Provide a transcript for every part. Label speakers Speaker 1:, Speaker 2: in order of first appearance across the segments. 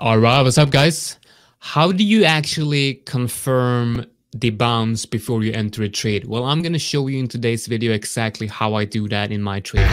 Speaker 1: All right, what's up, guys? How do you actually confirm the bounce before you enter a trade? Well, I'm going to show you in today's video exactly how I do that in my trade.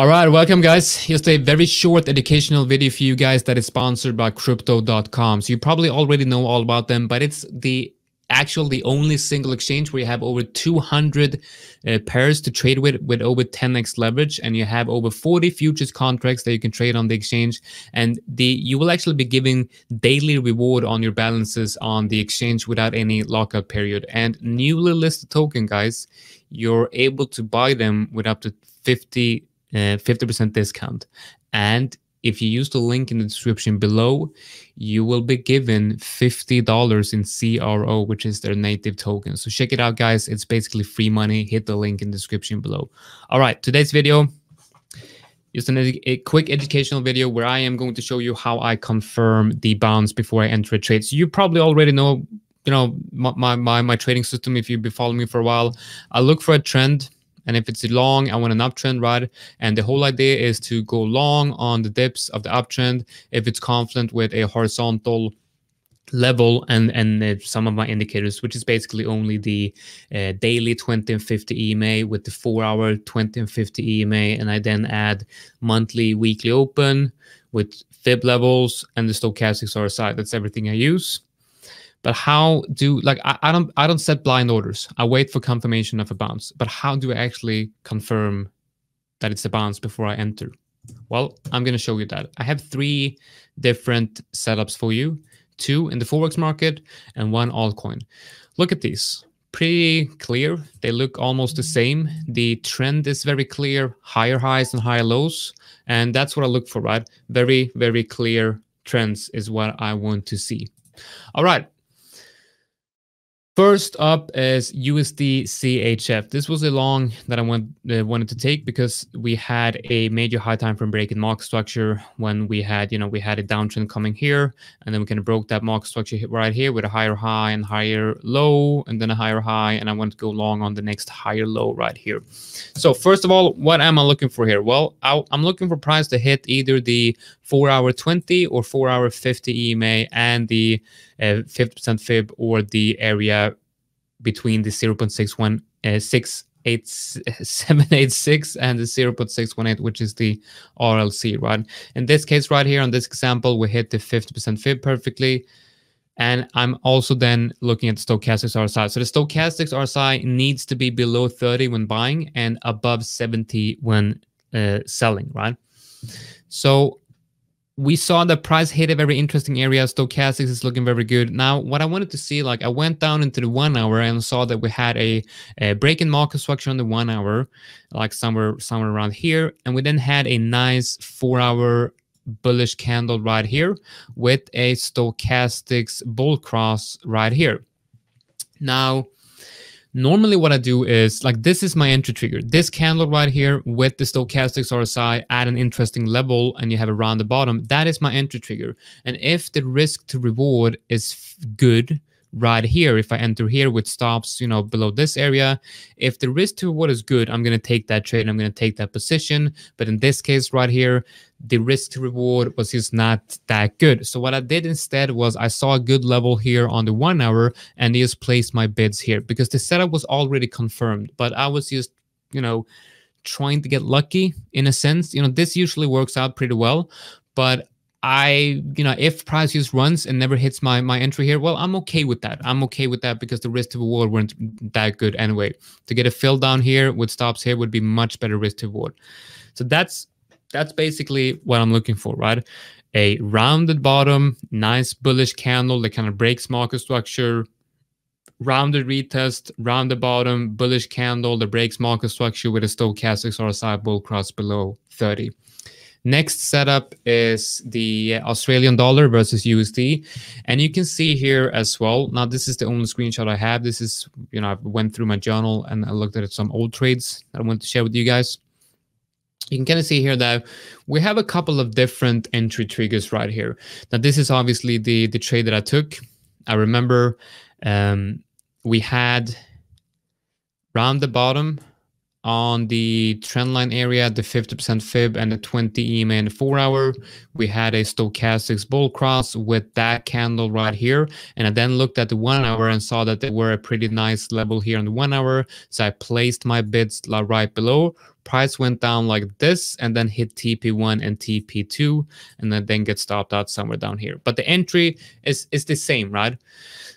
Speaker 1: All right, welcome guys. Just a very short educational video for you guys that is sponsored by crypto.com. So you probably already know all about them, but it's the actual the only single exchange where you have over 200 uh, pairs to trade with with over 10x leverage and you have over 40 futures contracts that you can trade on the exchange and the you will actually be giving daily reward on your balances on the exchange without any lockup period and newly listed token guys you're able to buy them with up to 50 50% uh, discount. And if you use the link in the description below, you will be given $50 in CRO, which is their native token. So check it out, guys. It's basically free money. Hit the link in the description below. All right, today's video is an, a quick educational video where I am going to show you how I confirm the bounce before I enter a trade. So you probably already know, you know, my, my, my trading system if you've been following me for a while. I look for a trend and if it's long, I want an uptrend, right? And the whole idea is to go long on the dips of the uptrend if it's confluent with a horizontal level and and some of my indicators which is basically only the uh, daily 20 and 50 ema with the four hour 20 and 50 ema and i then add monthly weekly open with fib levels and the stochastics rsi that's everything i use but how do like I, I don't I don't set blind orders. I wait for confirmation of a bounce. But how do I actually confirm that it's a bounce before I enter? Well, I'm going to show you that. I have three different setups for you, two in the Forex market and one altcoin. Look at these. Pretty clear. They look almost the same. The trend is very clear, higher highs and higher lows. And that's what I look for, right? Very, very clear trends is what I want to see. All right, First up is USD CHF. This was a long that I uh, wanted to take because we had a major high time frame break in market structure when we had, you know, we had a downtrend coming here, and then we kind of broke that market structure right here with a higher high and higher low, and then a higher high, and I want to go long on the next higher low right here. So first of all, what am I looking for here? Well, i I'm looking for price to hit either the four hour 20 or four hour 50 EMA and the 50% uh, fib or the area between the 0.61 uh, 786 and the 0.618 which is the RLZ right in this case right here on this example we hit the 50% fib perfectly and I'm also then looking at the stochastics RSI. So the stochastics RSI needs to be below 30 when buying and above 70 when uh, selling, right? So we saw the price hit a very interesting area. Stochastics is looking very good. Now, what I wanted to see, like I went down into the one hour and saw that we had a, a break in market structure on the one hour, like somewhere somewhere around here, and we then had a nice four hour bullish candle right here with a stochastics bull cross right here. Now, Normally what I do is like this is my entry trigger. This candle right here with the stochastics RSI at an interesting level and you have around the bottom, that is my entry trigger. And if the risk to reward is good, right here. If i enter here with stops you know below this area if the risk to reward is good i'm going to take that trade i'm going to take that position. But in this case right here the risk to reward was just not that good. So what i did instead was i saw a good level here on the one hour and just placed my bids here because the setup was already confirmed but i was just you know trying to get lucky in a sense. You know this usually works out pretty well but I, you know, if price just runs and never hits my my entry here, well, I'm okay with that. I'm okay with that because the risk to reward weren't that good anyway. To get a fill down here with stops here would be much better risk to reward. So that's that's basically what I'm looking for, right? A rounded bottom, nice bullish candle that kind of breaks market structure, rounded retest, rounded bottom, bullish candle that breaks market structure with a stochastics RSI bull cross below 30. Next setup is the Australian dollar versus USD. And you can see here as well. Now, this is the only screenshot I have. This is, you know, I went through my journal and I looked at some old trades that I want to share with you guys. You can kind of see here that we have a couple of different entry triggers right here. Now, this is obviously the, the trade that I took I remember um, we had round the bottom on the trendline area, the 50% fib and the 20 EMA in the four hour. We had a stochastics bull cross with that candle right here. And I then looked at the one hour and saw that there were a pretty nice level here on the one hour. So I placed my bids right below. Price went down like this and then hit TP1 and TP2 and then, then get stopped out somewhere down here. But the entry is, is the same, right?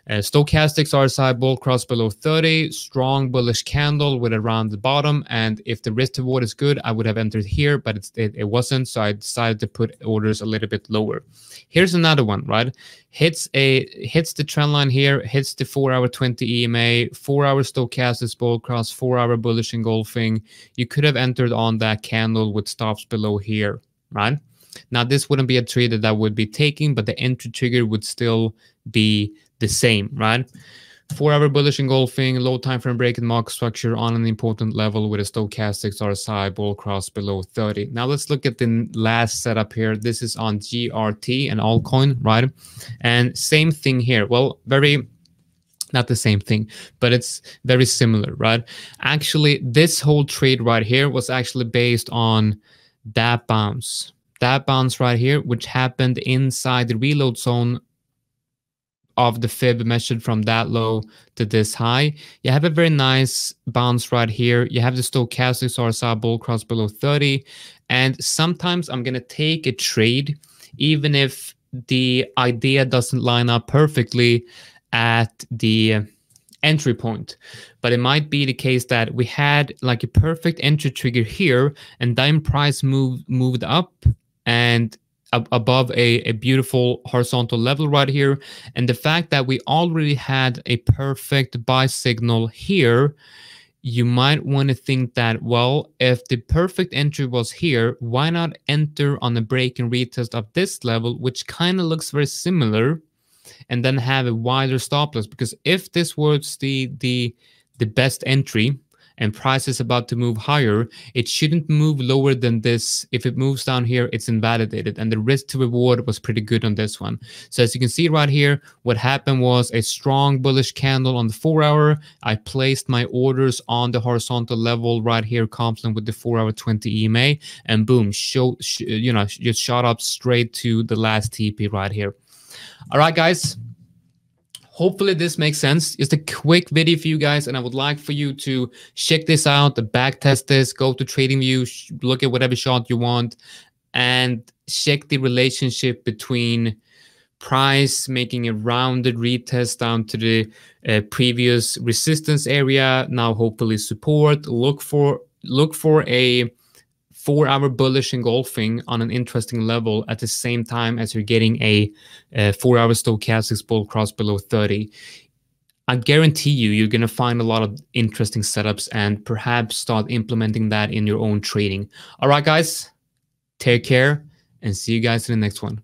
Speaker 1: Uh, stochastics RSI bull cross below 30, strong bullish candle with around the bottom. And if the risk reward is good, I would have entered here, but it, it wasn't. So I decided to put orders a little bit lower. Here's another one, right? Hits a hits the trend line here, hits the four hour 20 EMA, four hour stochastics bull cross, four hour bullish engulfing. You could have entered on that candle with stops below here, right? Now, this wouldn't be a trade that I would be taking, but the entry trigger would still be the same, right? Four hour bullish engulfing, low time frame break and market structure on an important level with a stochastics RSI bull cross below 30. Now let's look at the last setup here. This is on GRT and altcoin, right? And same thing here. Well, very not the same thing, but it's very similar, right? Actually, this whole trade right here was actually based on that bounce. That bounce right here, which happened inside the reload zone of the fib measured from that low to this high. You have a very nice bounce right here. You have the stochastics RSI bull cross below 30. And sometimes I'm going to take a trade, even if the idea doesn't line up perfectly at the entry point. But it might be the case that we had like a perfect entry trigger here and then price moved moved up and above a, a beautiful horizontal level right here. And the fact that we already had a perfect buy signal here, you might want to think that, well, if the perfect entry was here, why not enter on a break and retest of this level, which kind of looks very similar, and then have a wider stop loss? Because if this was the the the best entry, and price is about to move higher, it shouldn't move lower than this. If it moves down here, it's invalidated. And the risk to reward was pretty good on this one. So as you can see right here, what happened was a strong bullish candle on the four hour. I placed my orders on the horizontal level right here, complement with the four hour 20 EMA, and boom, show, sh you know, just shot up straight to the last TP right here. All right, guys. Hopefully this makes sense. Just a quick video for you guys, and I would like for you to check this out, the back test this, go to TradingView, look at whatever shot you want, and check the relationship between price making a rounded retest down to the uh, previous resistance area now hopefully support look for look for a four hour bullish engulfing on an interesting level at the same time as you're getting a, a four hour stochastics bull cross below 30. I guarantee you, you're going to find a lot of interesting setups and perhaps start implementing that in your own trading. All right, guys, take care and see you guys in the next one.